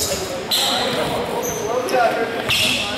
Low tucker.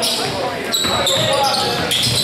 Thank you.